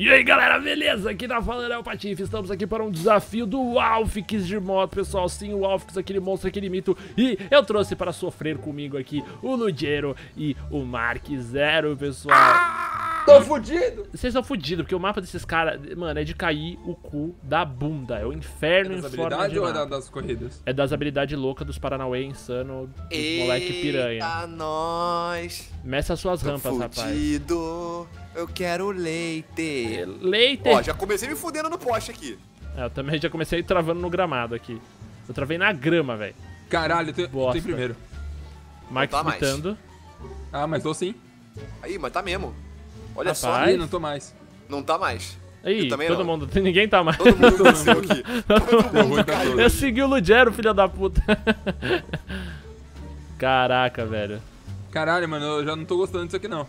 E aí galera, beleza? Aqui tá falando é o Patife, estamos aqui para um desafio do Alfix de moto, pessoal, sim, o Alfix, aquele monstro, aquele mito. E eu trouxe para sofrer comigo aqui o Lugero e o Mark Zero, pessoal. ah, Tô fudido! Vocês estão fudidos, porque o mapa desses caras, mano, é de cair o cu da bunda É o inferno é das em forma de ou é mapa. das corridas? É das habilidades loucas dos Paranauê insano, dos moleque piranha Eita, nós! Meça as suas Tô rampas, fudido. rapaz Eu quero leite. Leite! Ó, já comecei me fudendo no poste aqui. É, eu também já comecei travando no gramado aqui. Eu travei na grama, velho. Caralho, eu tô, tô em primeiro. Mike tá. Ah, mas tô sim. Aí, mas tá mesmo. Olha só. Rapaz. Ih, não tô mais. Não tá mais. Aí, também todo não. mundo, ninguém tá mais. Todo mundo aqui. Todo mundo caiu. Eu segui o Lugero, filho da puta. Caraca, velho. Caralho, mano, eu já não tô gostando disso aqui não.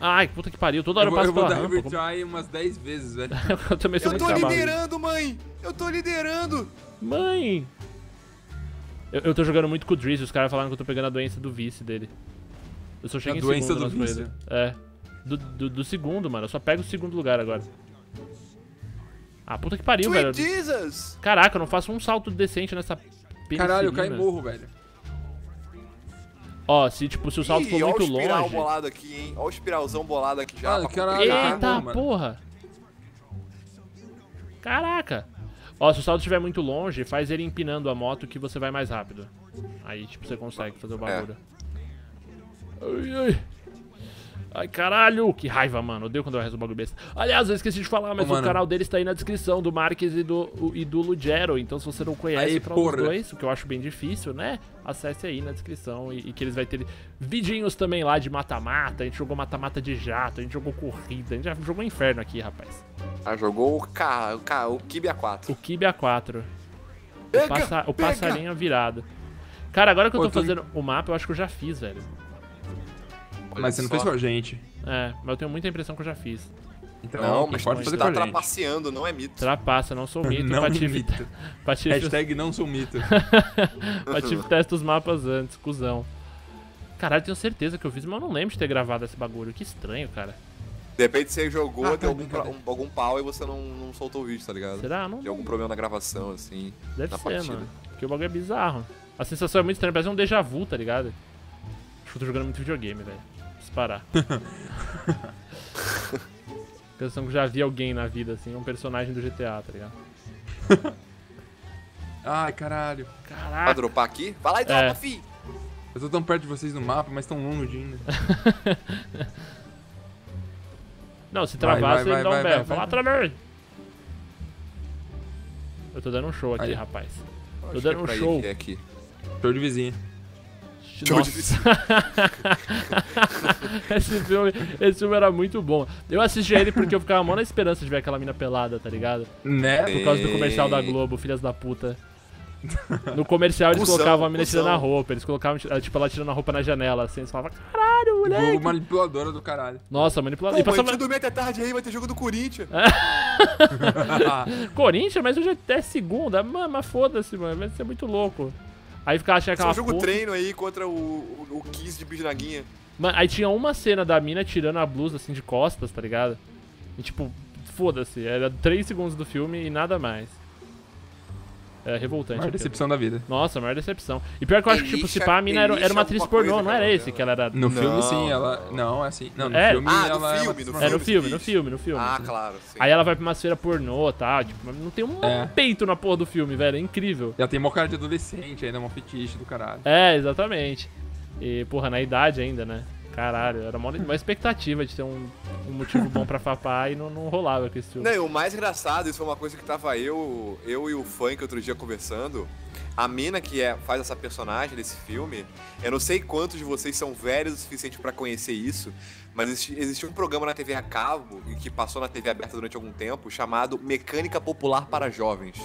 Ai, puta que pariu. Toda hora Eu eu, vou, passo eu vou pela dar rampa. como- retry umas 10 vezes, velho. eu também sou Eu muito tô trabalho. liderando, mãe! Eu tô liderando! Mãe! Eu, eu tô jogando muito com o Drizzy, os caras falaram que eu tô pegando a doença do vice dele. Eu só chego A em doença segundo do vice? É. Do, do, do segundo, mano. Eu só pego o segundo lugar agora. Ah, puta que pariu, Sweet velho. Jesus! Caraca, eu não faço um salto decente nessa Caralho, eu caí e morro, velho. Ó, se tipo, se o salto for Ih, ó muito o espiral longe. bolado aqui, hein? Ó o espiralzão bolado aqui já. Ah, pra caralho. Eita mano. porra! Caraca! Ó, se o salto estiver muito longe, faz ele empinando a moto que você vai mais rápido. Aí, tipo, você consegue fazer o bagulho. Ai, ai. Ai, caralho! Que raiva, mano. Odeio quando eu rezo o bagulho besta. Aliás, eu esqueci de falar, mas Ô, o mano. canal deles tá aí na descrição, do Marques e do, o- e do Lugero. Então, se você não conhece Aí, pra porra. dois, o que eu acho bem difícil, né? Acesse aí na descrição e, e que eles vai ter vidinhos também lá de mata-mata. A gente jogou mata-mata de jato, a gente jogou corrida, a gente já jogou inferno aqui, rapaz. Ah, jogou o K, o, K, o Kibe A4. O Kibe A4. O, Pega, passa- o pega. passarinho virado. Cara, agora que eu tô tô- fazendo o mapa, eu acho que eu já fiz, velho. Mas você não só. fez com a gente. É, mas eu tenho muita impressão que eu já fiz. Então, Não, mas pode fazer tá com a gente. trapaceando, não é mito. Trapaça, não sou mito. Não Patife, mito. Patife, Hashtag não sou mito. Patife testa os mapas antes, cuzão. Caralho, tenho certeza que eu fiz, mas eu não lembro de ter gravado esse bagulho. Que estranho, cara. De repente você jogou, Ah, deu tá, algum, pra- um- algum pau e você não, não soltou o vídeo, tá ligado? Será? Não. Deu algum problema na gravação, assim. Deve na ser, partida. mano. Porque o bagulho é bizarro. A sensação é muito estranha, parece um déjà vu, tá ligado? Acho que eu tô jogando muito videogame, velho. Preciso parar. A sensação que eu já vi alguém na vida, assim, um personagem do GTA, tá ligado? Ai, caralho. Vai Caraca! dropar aqui? Vai lá e dropa, É. fi! Eu tô tão perto de vocês no mapa, mas tão longe ainda. Não, se travar, vai, você vai, dá um vai, berro. Fala, vai. travei! Eu tô dando um show aqui, Aí. rapaz. Tô Acho dando que é um pra show. é aqui. Show de vizinha. Show de Nossa. esse, filme, esse filme era muito bom. Eu assisti ele porque eu ficava mó na esperança de ver aquela mina pelada, tá ligado? Né? Por causa do comercial da Globo, filhas da puta. No comercial eles Cusão, colocavam a mina cuzão. tirando a roupa, eles colocavam, tipo, ela tirando a roupa na janela, assim, eles falavam, caralho, Globo moleque. manipuladora do caralho. Nossa, manipulador. Pô, E passava... dormir até tarde aí, vai ter jogo do Corinthians. Corinthians, mas hoje é segunda. Mano, mas foda-se, mano, vai ser muito louco. Aí ficava achando aquela um jogo porra. treino aí contra o, o, o 15 de bisnaguinha. Mano, aí tinha uma cena da mina tirando a blusa assim de costas, tá ligado? E tipo, foda-se, era 3 segundos do filme e nada mais. É revoltante. Maior decepção da vida. Nossa, maior decepção. E pior que eu acho que, tipo, se Elisha- pá, a mina era, era Elisha uma atriz alguma pornô, coisa, não era cara, esse que ela era. No Não, filme, sim, ela. não. É assim. Não, no É? filme Ah, ela é. filme, uma- no É no filme, no filme, no filme. Ah, claro, sim. Aí ela vai pra uma feira pornô, tá? Tipo, não tem um É. peito na porra do filme, velho. É incrível. Ela tem mó cara de adolescente ainda, é um fetiche do caralho. É, exatamente. E, porra, na idade ainda, né? Caralho, era uma, uma expectativa de ter um, um motivo bom pra fapar e não, não rolava com esse filme. Não, o mais engraçado, isso foi uma coisa que tava eu, eu e o funk outro dia conversando. A mina que é, faz essa personagem desse filme, eu não sei quantos de vocês são velhos o suficiente pra conhecer isso, mas existe, existe um programa na TV a cabo, e que passou na TV aberta durante algum tempo, chamado Mecânica Popular para Jovens.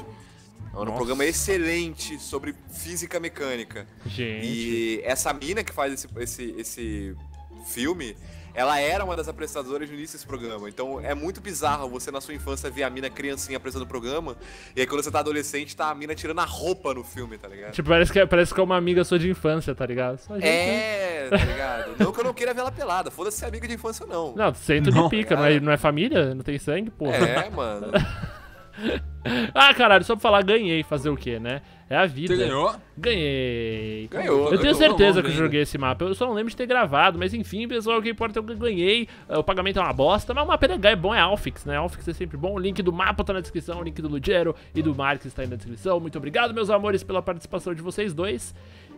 É um Nossa. programa excelente sobre física mecânica. Gente. E essa mina que faz esse, esse, esse filme, ela era uma das apresentadoras no início desse programa. Então é muito bizarro você na sua infância ver a mina criancinha apresentando o programa, e aí quando você tá adolescente, tá a mina tirando a roupa no filme, tá ligado? Tipo, parece que, é- parece que é uma amiga sua de infância, tá ligado? Só gente, né? É, quer, tá ligado? não que eu não queira ver ela pelada, foda-se se é amiga de infância ou não. Não, cento de pica, não é, não é família? Não tem sangue, porra. É, mano. Ah, caralho, só pra falar, ganhei. Fazer o quê, né? É a vida. Você ganhou? Ganhei. Ganhou. Eu tenho certeza que eu joguei esse mapa. Eu só não lembro de ter gravado, mas enfim, pessoal, o que importa é que eu ganhei. Uh, O pagamento é uma bosta, mas o mapa é é bom, é Alfix, né? Alfix é sempre bom. O link do mapa tá na descrição, o link do Lugero e do Marx está aí na descrição. Muito obrigado, meus amores, pela participação de vocês dois.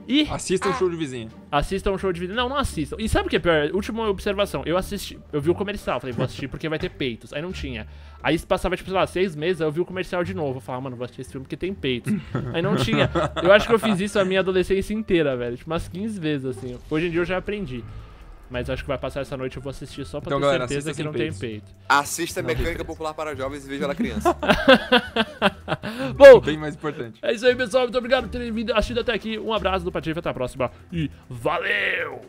E Assista o show de vizinho. assistam o show de vídeo. Não, não assistam. E sabe o que é pior? Última observação. Eu assisti, eu vi o comercial, falei, vou assistir porque vai ter peitos. Aí não tinha. Aí passava, tipo, sei lá, seis meses, aí eu vi o comercial de novo. Eu falava, mano, vou assistir esse filme porque tem peitos. Aí não tinha. Eu acho que eu fiz isso a minha adolescência inteira, velho. Tipo, umas 15 vezes, assim. Hoje em dia eu já aprendi. Mas acho que vai passar essa noite, eu vou assistir só pra Então, ter galera, certeza que não tem peito. Assista Mecânica Popular para Jovens e veja ela criança. Bom, Bem mais importante. é isso aí, pessoal. Muito obrigado por terem vindo assistido até aqui. Um abraço do Patife, até a próxima. E valeu!